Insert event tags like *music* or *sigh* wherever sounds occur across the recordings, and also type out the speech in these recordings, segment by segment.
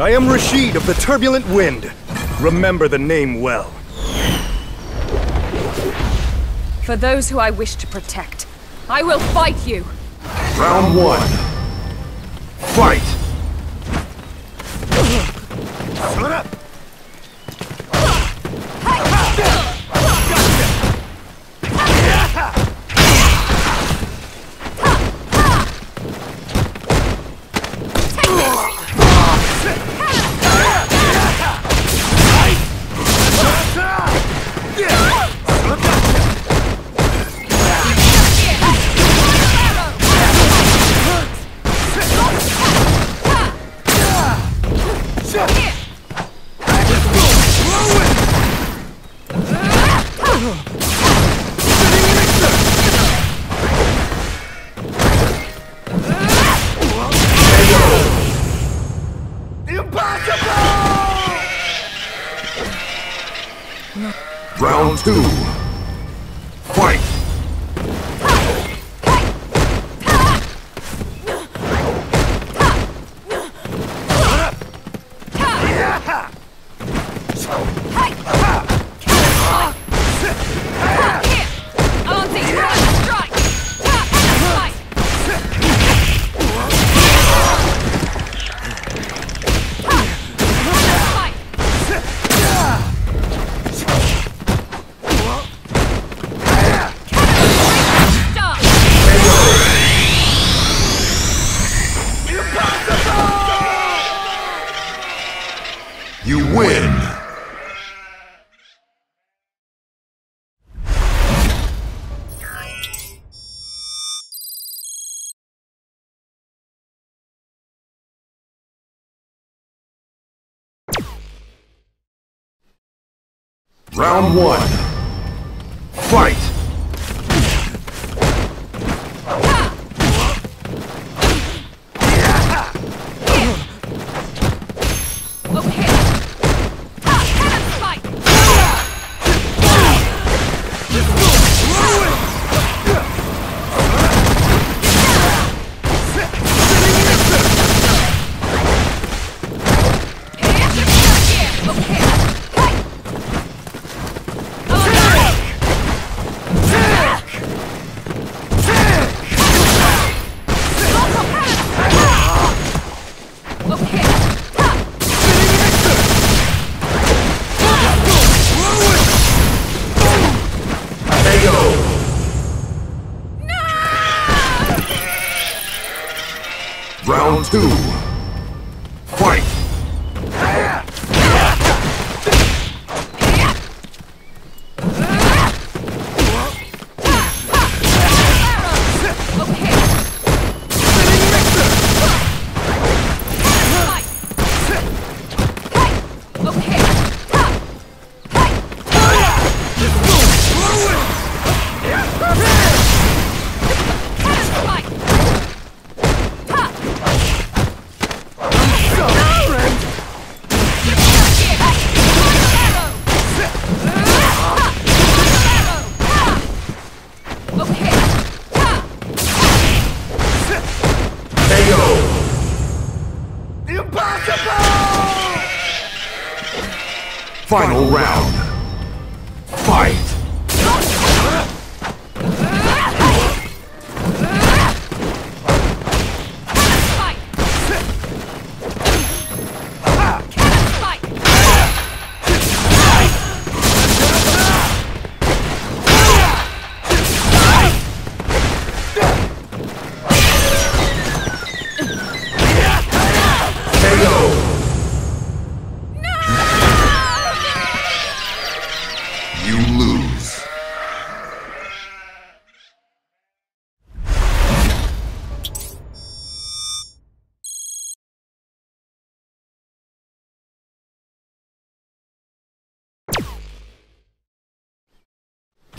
I am Rashid of the Turbulent Wind. Remember the name well. For those who I wish to protect, I will fight you! Round one. Fight! *laughs* Round two. Fight! Round one. Fight! Round two. Final round.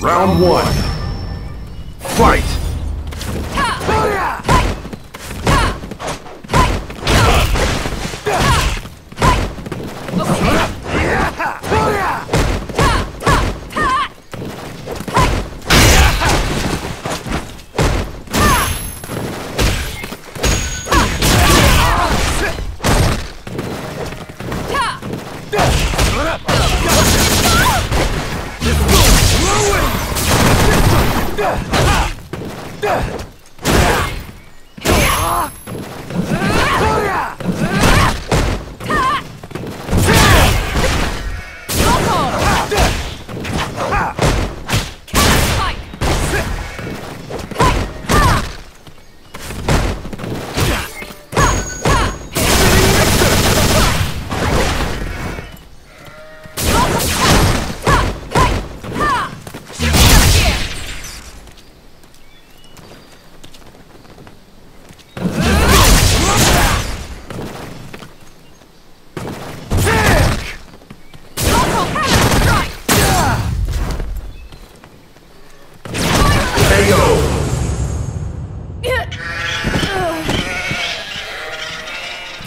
Round one. Fight!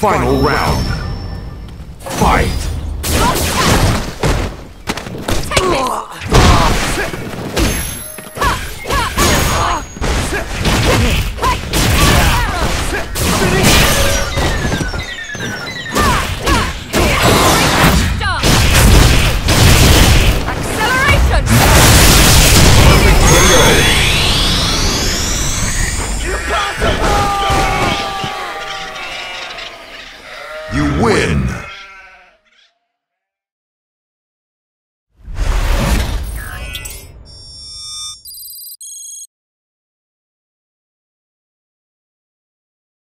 Final round. Fight!